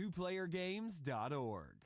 twoplayergames.org.